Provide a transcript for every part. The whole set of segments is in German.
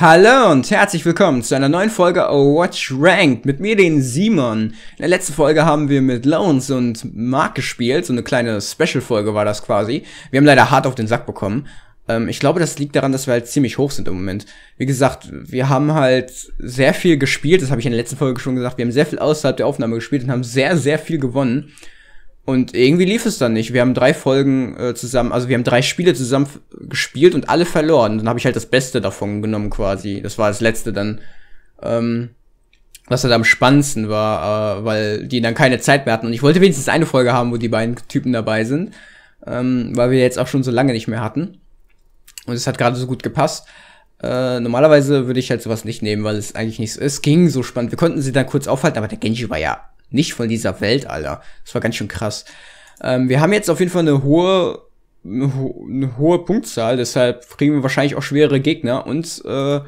Hallo und herzlich willkommen zu einer neuen Folge Watch Ranked mit mir, den Simon. In der letzten Folge haben wir mit Loans und Mark gespielt, so eine kleine Special-Folge war das quasi. Wir haben leider hart auf den Sack bekommen. Ähm, ich glaube, das liegt daran, dass wir halt ziemlich hoch sind im Moment. Wie gesagt, wir haben halt sehr viel gespielt, das habe ich in der letzten Folge schon gesagt. Wir haben sehr viel außerhalb der Aufnahme gespielt und haben sehr, sehr viel gewonnen. Und irgendwie lief es dann nicht. Wir haben drei Folgen äh, zusammen, also wir haben drei Spiele zusammen gespielt und alle verloren. Dann habe ich halt das Beste davon genommen quasi. Das war das letzte dann. Ähm, was halt am spannendsten war, äh, weil die dann keine Zeit mehr hatten. Und ich wollte wenigstens eine Folge haben, wo die beiden Typen dabei sind. Ähm, weil wir jetzt auch schon so lange nicht mehr hatten. Und es hat gerade so gut gepasst. Äh, normalerweise würde ich halt sowas nicht nehmen, weil es eigentlich nicht so ist. Es ging so spannend. Wir konnten sie dann kurz aufhalten, aber der Genji war ja nicht von dieser Welt, Alter. Das war ganz schön krass. Ähm, wir haben jetzt auf jeden Fall eine hohe, eine, ho eine hohe Punktzahl, deshalb kriegen wir wahrscheinlich auch schwere Gegner und äh,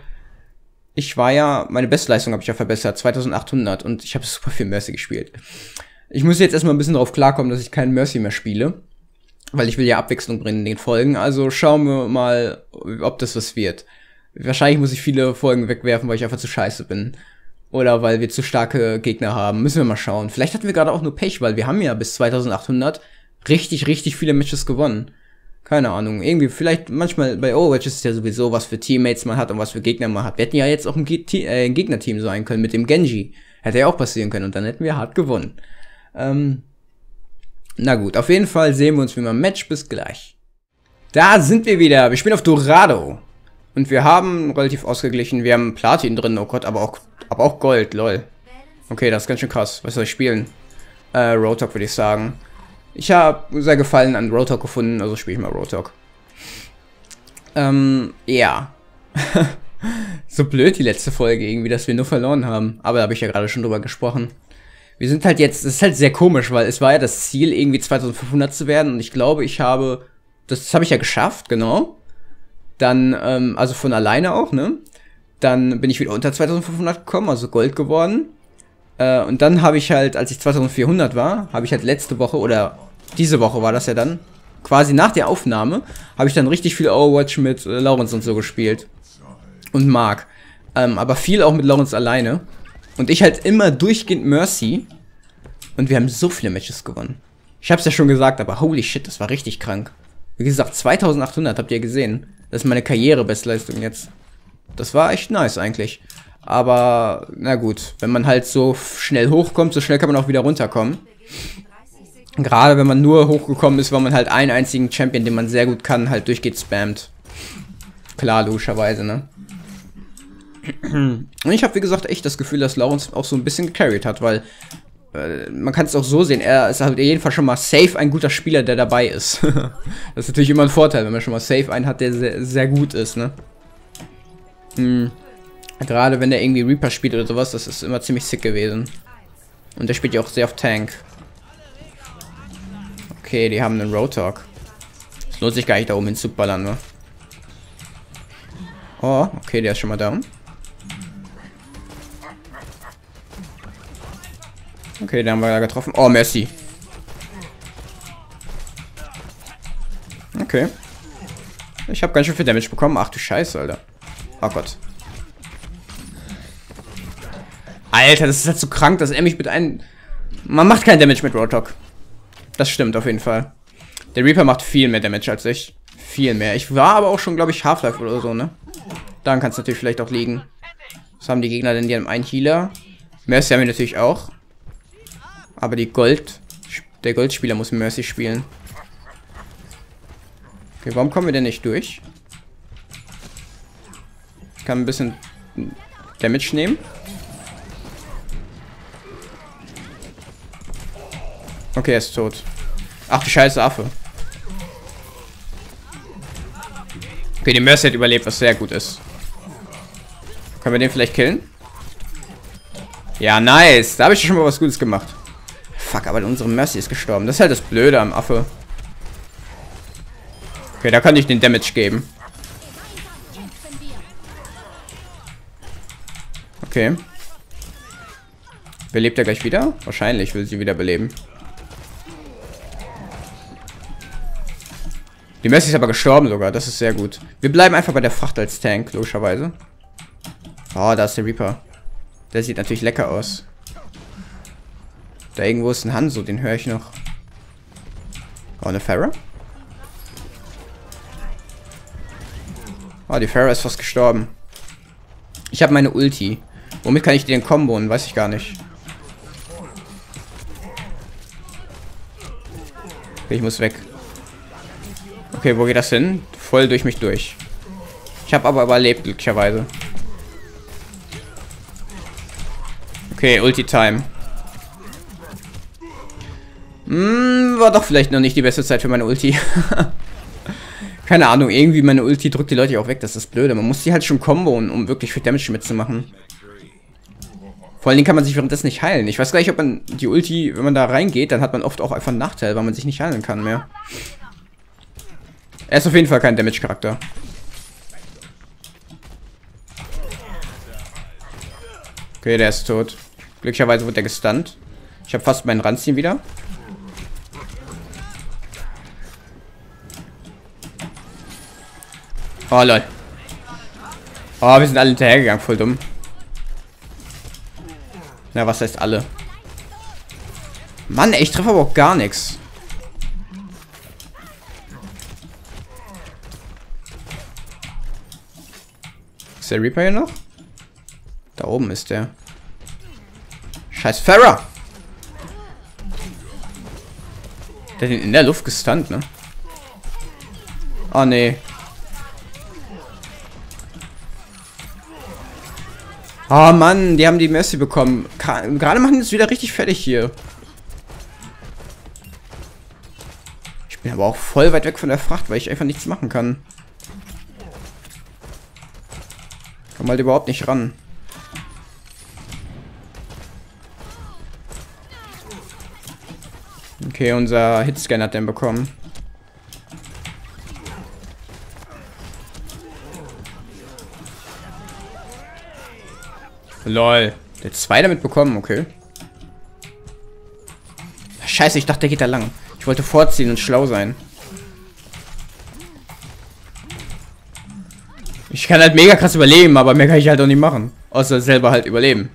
ich war ja, meine Bestleistung habe ich ja verbessert, 2800 und ich habe super viel Mercy gespielt. Ich muss jetzt erstmal ein bisschen darauf klarkommen, dass ich keinen Mercy mehr spiele, weil ich will ja Abwechslung bringen in den Folgen, also schauen wir mal, ob das was wird. Wahrscheinlich muss ich viele Folgen wegwerfen, weil ich einfach zu scheiße bin. Oder weil wir zu starke Gegner haben. Müssen wir mal schauen. Vielleicht hatten wir gerade auch nur Pech, weil wir haben ja bis 2800 richtig, richtig viele Matches gewonnen. Keine Ahnung. Irgendwie, vielleicht manchmal bei Overwatch ist es ja sowieso, was für Teammates man hat und was für Gegner man hat. Wir hätten ja jetzt auch ein, Ge äh, ein Gegnerteam sein können mit dem Genji. Hätte ja auch passieren können und dann hätten wir hart gewonnen. Ähm, na gut, auf jeden Fall sehen wir uns wie beim Match. Bis gleich. Da sind wir wieder. Wir spielen auf Dorado. Und wir haben relativ ausgeglichen. Wir haben Platin drin, oh Gott, aber auch aber auch Gold, lol. Okay, das ist ganz schön krass. Was soll ich spielen? Äh, Roadhog würde ich sagen. Ich habe sehr Gefallen an Roadhog gefunden, also spiele ich mal Roadhog. Ähm, ja. so blöd die letzte Folge irgendwie, dass wir nur verloren haben. Aber da habe ich ja gerade schon drüber gesprochen. Wir sind halt jetzt, es ist halt sehr komisch, weil es war ja das Ziel, irgendwie 2500 zu werden. Und ich glaube, ich habe, das, das habe ich ja geschafft, genau. Dann, ähm, also von alleine auch, ne? Dann bin ich wieder unter 2500 gekommen, also Gold geworden. Äh, und dann habe ich halt, als ich 2400 war, habe ich halt letzte Woche oder diese Woche war das ja dann, quasi nach der Aufnahme, habe ich dann richtig viel Overwatch mit äh, Lawrence und so gespielt. Und Mark. Ähm, aber viel auch mit Lawrence alleine. Und ich halt immer durchgehend Mercy. Und wir haben so viele Matches gewonnen. Ich hab's ja schon gesagt, aber holy shit, das war richtig krank. Wie gesagt, 2800 habt ihr gesehen. Das ist meine Karrierebestleistung jetzt. Das war echt nice eigentlich. Aber, na gut, wenn man halt so schnell hochkommt, so schnell kann man auch wieder runterkommen. Gerade wenn man nur hochgekommen ist, weil man halt einen einzigen Champion, den man sehr gut kann, halt durchgeht spammt. Klar, logischerweise, ne? Und ich habe, wie gesagt, echt das Gefühl, dass Lawrence auch so ein bisschen gecarried hat, weil äh, man kann es auch so sehen, er ist halt jedenfalls schon mal safe ein guter Spieler, der dabei ist. das ist natürlich immer ein Vorteil, wenn man schon mal safe einen hat, der sehr, sehr gut ist, ne? Hm. Gerade wenn der irgendwie Reaper spielt oder sowas, das ist immer ziemlich sick gewesen. Und der spielt ja auch sehr auf Tank. Okay, die haben einen Roadhog. Es lohnt sich gar nicht da oben hinzuballern, ne? Oh, okay, der ist schon mal down. Okay, den haben wir ja getroffen. Oh, merci. Okay. Ich habe ganz schön viel Damage bekommen. Ach du Scheiße, Alter. Oh Gott. Alter, das ist halt so krank, dass er mich mit einem... Man macht keinen Damage mit Roadhog. Das stimmt auf jeden Fall. Der Reaper macht viel mehr Damage als ich. Viel mehr. Ich war aber auch schon, glaube ich, Half-Life oder so, ne? Daran kann es natürlich vielleicht auch liegen. Was haben die Gegner denn? Die haben einen Healer. Mercy haben wir natürlich auch. Aber die Gold... Der Goldspieler muss Mercy spielen. Okay, warum kommen wir denn nicht durch? Kann ein bisschen Damage nehmen. Okay, er ist tot. Ach du scheiße Affe. Okay, die Mercy hat überlebt, was sehr gut ist. Können wir den vielleicht killen? Ja, nice. Da habe ich schon mal was Gutes gemacht. Fuck, aber unsere Mercy ist gestorben. Das ist halt das Blöde am Affe. Okay, da kann ich den Damage geben. Okay. Belebt er gleich wieder? Wahrscheinlich will sie wieder beleben. Die Messi ist aber gestorben sogar. Das ist sehr gut. Wir bleiben einfach bei der Fracht als Tank, logischerweise. Oh, da ist der Reaper. Der sieht natürlich lecker aus. Da irgendwo ist ein Hanzo, den höre ich noch. Oh, eine Farah? Oh, die Farah ist fast gestorben. Ich habe meine Ulti. Womit kann ich den komboen? Weiß ich gar nicht. Okay, ich muss weg. Okay, wo geht das hin? Voll durch mich durch. Ich habe aber überlebt, glücklicherweise. Okay, Ulti-Time. Hm, war doch vielleicht noch nicht die beste Zeit für meine Ulti. Keine Ahnung, irgendwie meine Ulti drückt die Leute auch weg, das ist blöde. Man muss die halt schon komboen, um wirklich viel Damage mitzumachen. Vor allen Dingen kann man sich währenddessen nicht heilen. Ich weiß gar nicht, ob man die Ulti, wenn man da reingeht, dann hat man oft auch einfach einen Nachteil, weil man sich nicht heilen kann mehr. Er ist auf jeden Fall kein Damage-Charakter. Okay, der ist tot. Glücklicherweise wird er gestunt. Ich habe fast meinen Ranziehen wieder. Oh, lol. Oh, wir sind alle hinterhergegangen, voll dumm. Na, was heißt alle? Mann, ey, ich treffe aber auch gar nichts. Ist der Reaper hier noch? Da oben ist der. Scheiß Farah! Der hat ihn in der Luft gestunt, ne? Oh, nee. Oh Mann, die haben die Messi bekommen. Gerade machen die es wieder richtig fertig hier. Ich bin aber auch voll weit weg von der Fracht, weil ich einfach nichts machen kann. Komm halt überhaupt nicht ran. Okay, unser Hitscan hat den bekommen. Lol. Der zwei damit bekommen, okay. Scheiße, ich dachte, der geht da lang. Ich wollte vorziehen und schlau sein. Ich kann halt mega krass überleben, aber mehr kann ich halt auch nicht machen. Außer selber halt überleben.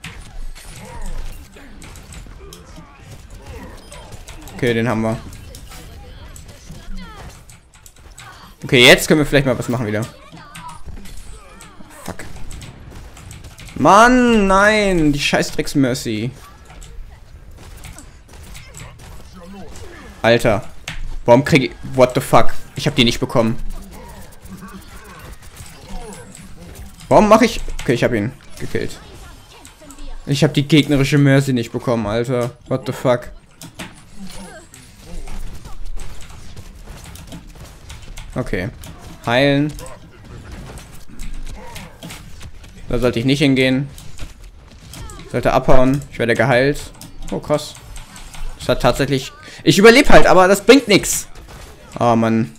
Okay, den haben wir. Okay, jetzt können wir vielleicht mal was machen wieder. Mann, nein, die Scheißdrecks Mercy. Alter. Warum kriege ich... What the fuck? Ich habe die nicht bekommen. Warum mache ich... Okay, ich habe ihn gekillt. Ich habe die gegnerische Mercy nicht bekommen, Alter. What the fuck? Okay. Heilen. Da sollte ich nicht hingehen. Ich sollte abhauen. Ich werde geheilt. Oh, krass. Das hat tatsächlich... Ich überlebe halt, aber das bringt nichts. Oh, Mann.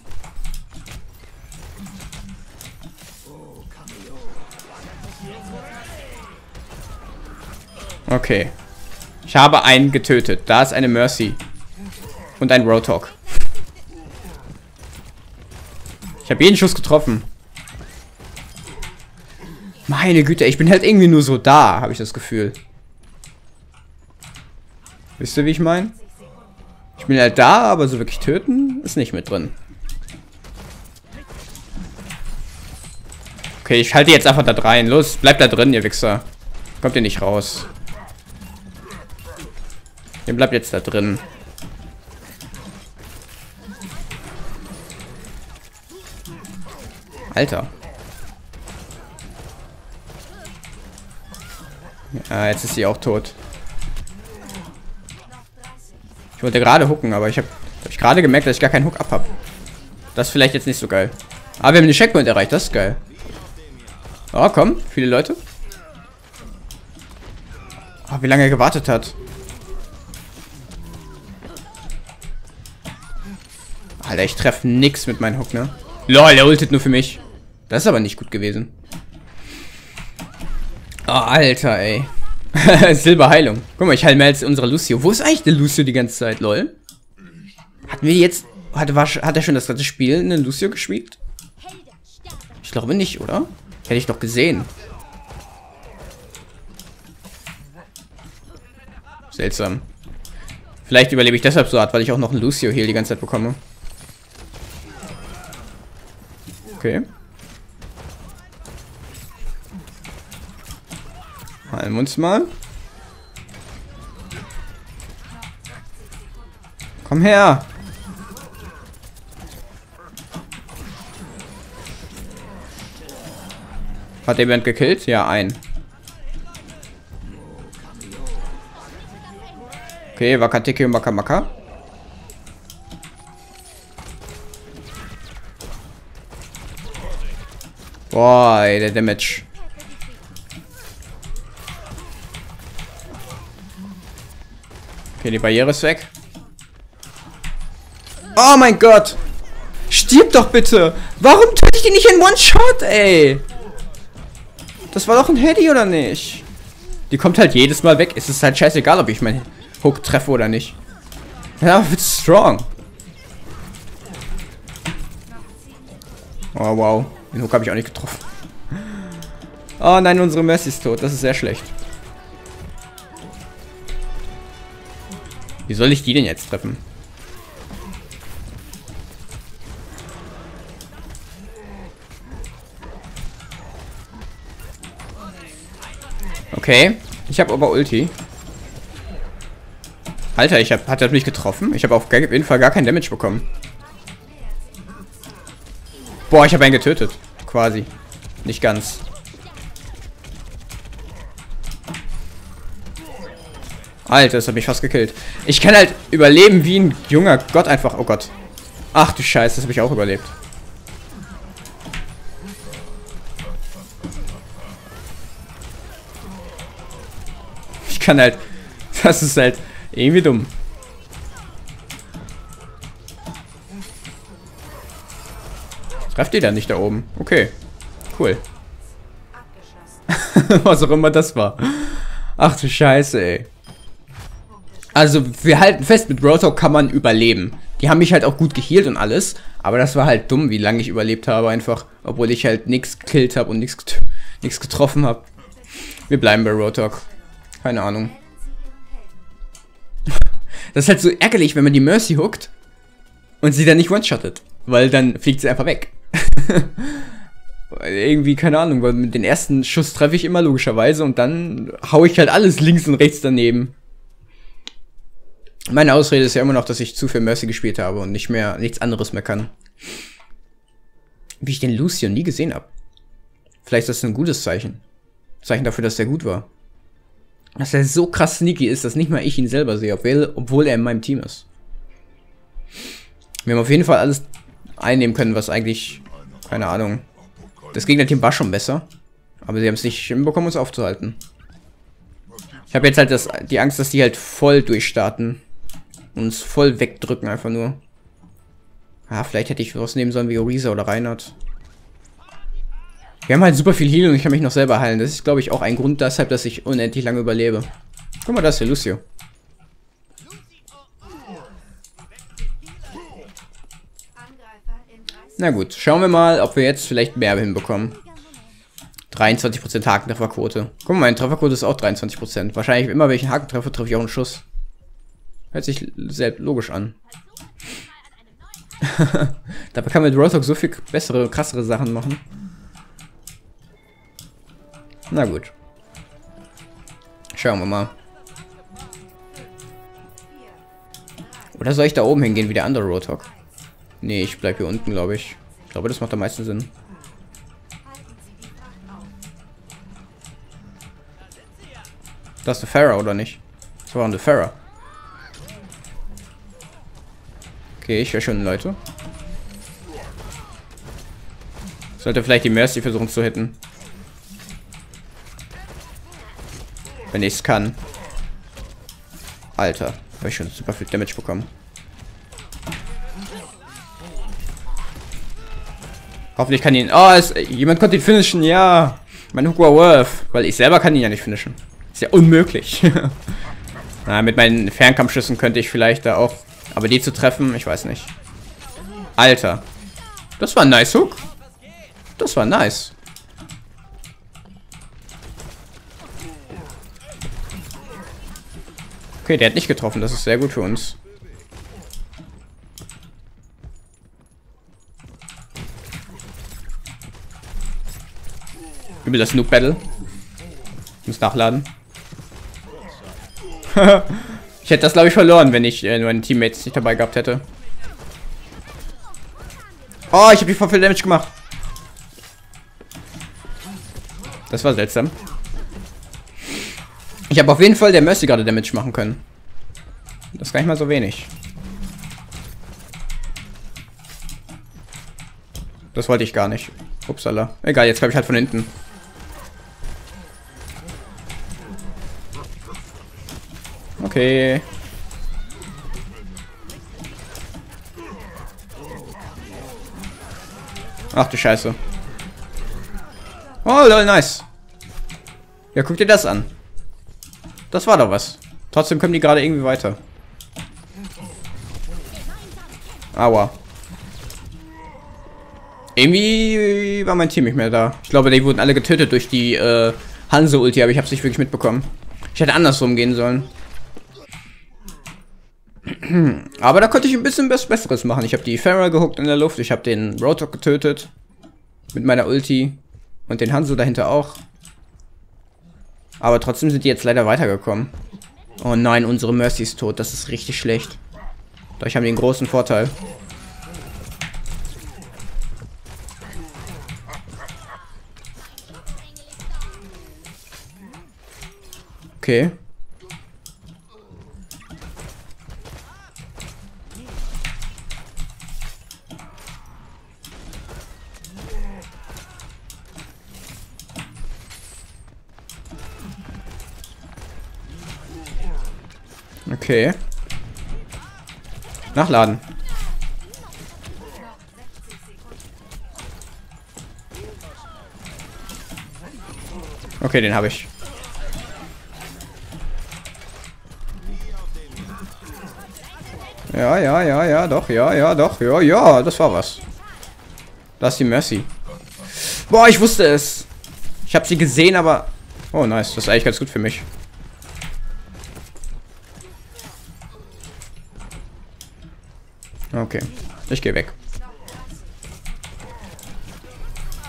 Okay. Ich habe einen getötet. Da ist eine Mercy. Und ein Roadhog. Ich habe jeden Schuss getroffen. Meine Güte, ich bin halt irgendwie nur so da, habe ich das Gefühl. Wisst ihr, wie ich meine? Ich bin halt da, aber so wirklich töten ist nicht mit drin. Okay, ich halte jetzt einfach da rein. Los, bleibt da drin, ihr Wichser. Kommt ihr nicht raus. Ihr bleibt jetzt da drin. Alter. Ah, jetzt ist sie auch tot. Ich wollte gerade hooken, aber ich habe hab ich gerade gemerkt, dass ich gar keinen Hook ab habe. Das ist vielleicht jetzt nicht so geil. Aber wir haben den Checkpoint erreicht, das ist geil. Oh, komm, viele Leute. Oh, wie lange er gewartet hat. Alter, ich treffe nix mit meinem Hook, ne? Lol, der ultet nur für mich. Das ist aber nicht gut gewesen. Oh, Alter, ey. Silberheilung. Guck mal, ich heile mehr als unsere Lucio. Wo ist eigentlich der Lucio die ganze Zeit, lol? Hatten wir jetzt... Hat, war, hat er schon das dritte Spiel einen Lucio gespielt? Ich glaube nicht, oder? Hätte ich doch gesehen. Seltsam. Vielleicht überlebe ich deshalb so hart, weil ich auch noch einen Lucio hier die ganze Zeit bekomme. Okay. Heilen wir uns mal. Komm her. Hat jemand gekillt? Ja, ein. Okay, Wakatiki und Makamaka. Boah, ey, der Damage. Okay, die Barriere ist weg. Oh mein Gott! Stirb doch bitte! Warum töte ich die nicht in One-Shot, ey? Das war doch ein Heady, oder nicht? Die kommt halt jedes Mal weg. Es ist halt scheißegal, ob ich meinen Hook treffe oder nicht. Ja, wird strong. Oh, wow. Den Hook habe ich auch nicht getroffen. Oh nein, unsere Mercy ist tot. Das ist sehr schlecht. Wie soll ich die denn jetzt treffen? Okay. Ich habe aber Ulti. Alter, ich hab, hat er mich getroffen? Ich habe auf jeden Fall gar kein Damage bekommen. Boah, ich habe einen getötet. Quasi. Nicht ganz. Alter, das hat mich fast gekillt. Ich kann halt überleben wie ein junger Gott einfach. Oh Gott. Ach du Scheiße, das habe ich auch überlebt. Ich kann halt... Das ist halt irgendwie dumm. Trefft ihr dann nicht da oben? Okay. Cool. Was auch immer das war. Ach du Scheiße, ey. Also, wir halten fest, mit Roadhog kann man überleben. Die haben mich halt auch gut geheilt und alles. Aber das war halt dumm, wie lange ich überlebt habe einfach. Obwohl ich halt nichts gekillt habe und nichts getroffen habe. Wir bleiben bei Roadhog. Keine Ahnung. Das ist halt so ärgerlich, wenn man die Mercy hookt und sie dann nicht one-shottet. Weil dann fliegt sie einfach weg. Irgendwie, keine Ahnung, weil mit den ersten Schuss treffe ich immer logischerweise und dann hau ich halt alles links und rechts daneben. Meine Ausrede ist ja immer noch, dass ich zu viel Mercy gespielt habe und nicht mehr, nichts anderes mehr kann. Wie ich den Lucian nie gesehen habe. Vielleicht ist das ein gutes Zeichen. Zeichen dafür, dass er gut war. Dass er so krass sneaky ist, dass nicht mal ich ihn selber sehe, obwohl, er in meinem Team ist. Wir haben auf jeden Fall alles einnehmen können, was eigentlich, keine Ahnung. Das Gegnerteam war schon besser. Aber sie haben es nicht hinbekommen, uns aufzuhalten. Ich habe jetzt halt das, die Angst, dass die halt voll durchstarten uns voll wegdrücken einfach nur. Ah, vielleicht hätte ich was nehmen sollen wie Orisa oder Reinhardt. Wir haben halt super viel Heal und ich kann mich noch selber heilen. Das ist, glaube ich, auch ein Grund deshalb, dass ich unendlich lange überlebe. Guck mal, das ist der Lucio. Na gut, schauen wir mal, ob wir jetzt vielleicht mehr hinbekommen. 23% Hakentrefferquote. Guck mal, meine Trefferquote ist auch 23%. Wahrscheinlich immer, wenn ich einen Haken treffe, treffe ich auch einen Schuss. Hört sich sehr logisch an. Dabei kann man mit Roadhog so viel bessere, krassere Sachen machen. Na gut. Schauen wir mal. Oder soll ich da oben hingehen wie der andere Roadhog? Nee, ich bleib hier unten, glaube ich. Ich glaube, das macht am meisten Sinn. Das ist der Farah, oder nicht? Das war ein Farah. Okay, ich höre schon Leute. Sollte vielleicht die Mercy versuchen zu hitten. Wenn ich es kann. Alter, habe ich schon super viel Damage bekommen. Hoffentlich kann ihn... Oh, es, jemand konnte ihn finishen, ja. Mein Hook war worth. Weil ich selber kann ihn ja nicht finishen. Ist ja unmöglich. Na, mit meinen Fernkampfschüssen könnte ich vielleicht da auch aber die zu treffen, ich weiß nicht. Alter. Das war ein nice Hook. Das war nice. Okay, der hat nicht getroffen. Das ist sehr gut für uns. Übel das Noob Battle. Muss nachladen. ich hätte das, glaube ich, verloren, wenn ich äh, meine Teammates nicht dabei gehabt hätte. Oh, ich habe hier voll viel Damage gemacht. Das war seltsam. Ich habe auf jeden Fall der Mercy gerade Damage machen können. Das ist gar nicht mal so wenig. Das wollte ich gar nicht. Upsala. Egal, jetzt habe ich halt von hinten. Okay. Ach du Scheiße. Oh, lol, nice. Ja, guck dir das an. Das war doch was. Trotzdem kommen die gerade irgendwie weiter. Aua. Irgendwie war mein Team nicht mehr da. Ich glaube, die wurden alle getötet durch die äh, Hanse-Ulti, aber ich habe es nicht wirklich mitbekommen. Ich hätte andersrum gehen sollen. Aber da konnte ich ein bisschen was Besseres machen. Ich habe die Farah gehuckt in der Luft. Ich habe den Roadhog getötet. Mit meiner Ulti. Und den Hanzo dahinter auch. Aber trotzdem sind die jetzt leider weitergekommen. Oh nein, unsere Mercy ist tot. Das ist richtig schlecht. Doch ich habe den großen Vorteil. Okay. Okay. Nachladen. Okay, den habe ich. Ja, ja, ja, ja, doch, ja, ja, doch, ja, ja, das war was. Das ist die Mercy. Boah, ich wusste es. Ich habe sie gesehen, aber... Oh, nice. Das ist eigentlich ganz gut für mich. Okay. Ich gehe weg.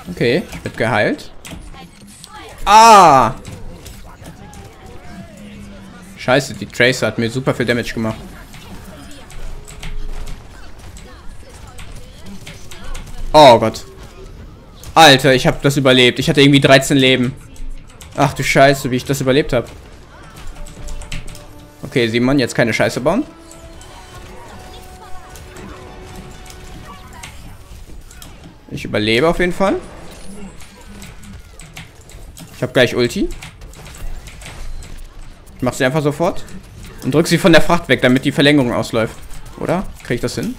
Okay, ich bin geheilt. Ah! Scheiße, die Tracer hat mir super viel Damage gemacht. Oh Gott. Alter, ich habe das überlebt. Ich hatte irgendwie 13 Leben. Ach du Scheiße, wie ich das überlebt habe. Okay, Simon, jetzt keine Scheiße bauen. Überlebe auf jeden Fall. Ich habe gleich Ulti. Ich mache sie einfach sofort. Und drück sie von der Fracht weg, damit die Verlängerung ausläuft. Oder? Kriege ich das hin?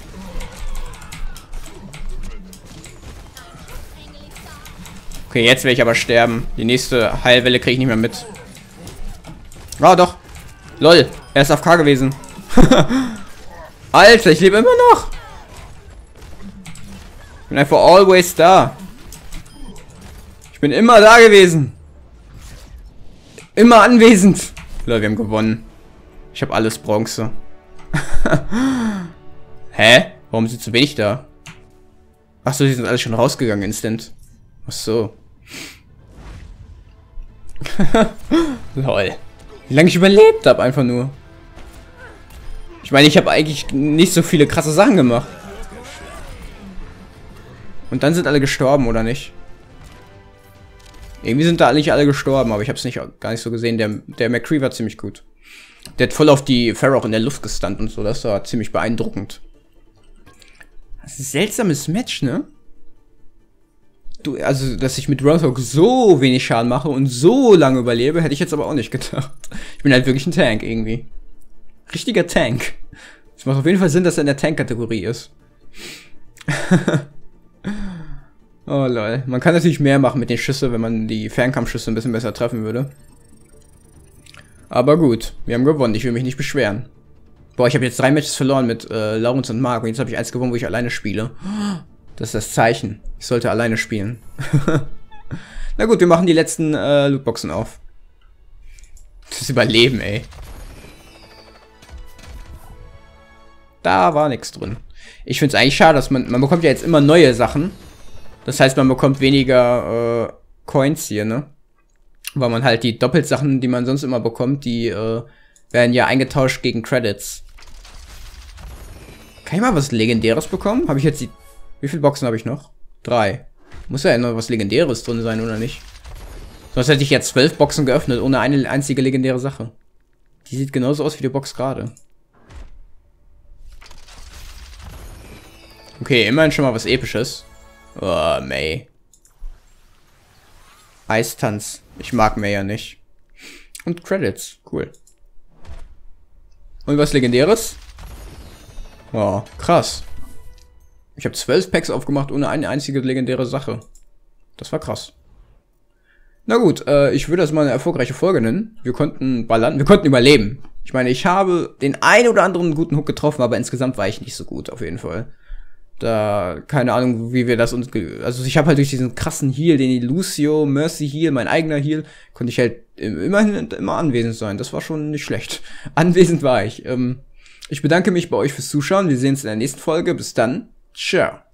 Okay, jetzt werde ich aber sterben. Die nächste Heilwelle kriege ich nicht mehr mit. Ah, doch. Lol, er ist auf K gewesen. Alter, ich lebe immer noch. Ich bin einfach always da. Ich bin immer da gewesen. Immer anwesend. Leute, wir haben gewonnen. Ich habe alles Bronze. Hä? Warum sind zu wenig da? Achso, die sind alle schon rausgegangen, instant. Ach so. Lol. Wie lange ich überlebt habe, einfach nur. Ich meine, ich habe eigentlich nicht so viele krasse Sachen gemacht. Und dann sind alle gestorben, oder nicht? Irgendwie sind da nicht alle gestorben, aber ich habe es nicht gar nicht so gesehen. Der, der McCree war ziemlich gut. Der hat voll auf die Pharaoh in der Luft gestunt und so. Das war ziemlich beeindruckend. Das ist ein seltsames Match, ne? Du, also, dass ich mit Roadhog so wenig Schaden mache und so lange überlebe, hätte ich jetzt aber auch nicht gedacht. Ich bin halt wirklich ein Tank irgendwie. Richtiger Tank. Es macht auf jeden Fall Sinn, dass er in der Tank-Kategorie ist. Oh lol. Man kann natürlich mehr machen mit den Schüssen, wenn man die Fernkampfschüsse ein bisschen besser treffen würde. Aber gut, wir haben gewonnen. Ich will mich nicht beschweren. Boah, ich habe jetzt drei Matches verloren mit äh, Laurens und Mark. Und jetzt habe ich eins gewonnen, wo ich alleine spiele. Das ist das Zeichen. Ich sollte alleine spielen. Na gut, wir machen die letzten äh, Lootboxen auf. Das Überleben, ey. da war nichts drin. Ich finde es eigentlich schade, dass man, man bekommt ja jetzt immer neue Sachen. Das heißt, man bekommt weniger äh, Coins hier, ne? Weil man halt die Doppelsachen, die man sonst immer bekommt, die äh, werden ja eingetauscht gegen Credits. Kann ich mal was Legendäres bekommen? Habe ich jetzt die... Wie viele Boxen habe ich noch? Drei. Muss ja noch was Legendäres drin sein, oder nicht? Sonst hätte ich jetzt zwölf Boxen geöffnet, ohne eine einzige legendäre Sache. Die sieht genauso aus wie die Box gerade. Okay, immerhin schon mal was Episches. Oh, May. Eistanz. Ich mag May ja nicht. Und Credits. Cool. Und was Legendäres? Oh, krass. Ich habe zwölf Packs aufgemacht ohne eine einzige legendäre Sache. Das war krass. Na gut, äh, ich würde das mal eine erfolgreiche Folge nennen. Wir konnten ballern, wir konnten überleben. Ich meine, ich habe den einen oder anderen guten Hook getroffen, aber insgesamt war ich nicht so gut, auf jeden Fall. Da, keine Ahnung, wie wir das uns, also ich habe halt durch diesen krassen Heal, den Lucio, Mercy Heal, mein eigener Heal, konnte ich halt immerhin immer anwesend sein. Das war schon nicht schlecht. Anwesend war ich. Ähm, ich bedanke mich bei euch fürs Zuschauen. Wir sehen uns in der nächsten Folge. Bis dann. Ciao.